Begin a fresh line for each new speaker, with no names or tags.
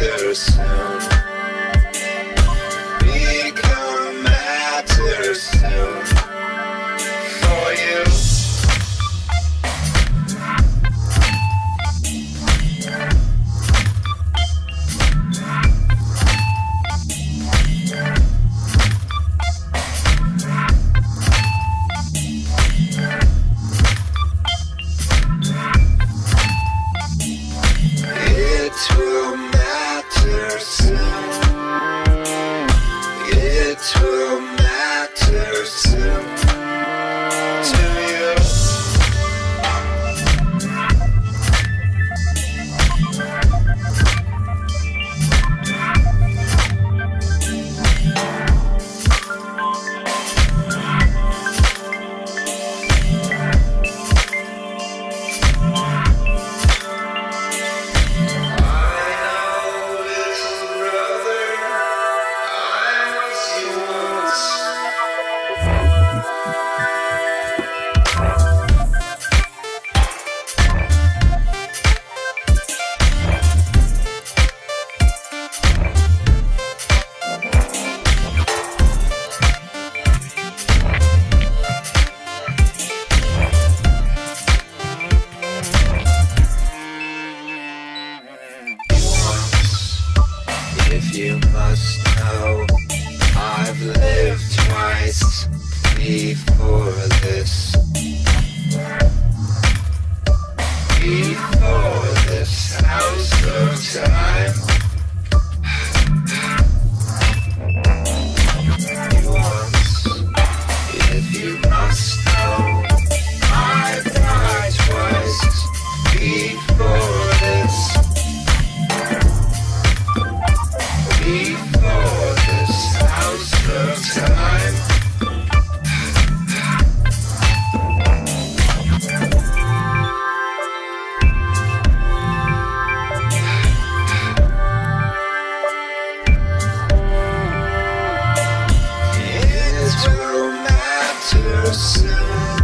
matter you must know, I've lived twice before this. Before this house of time. Once, if you must. house.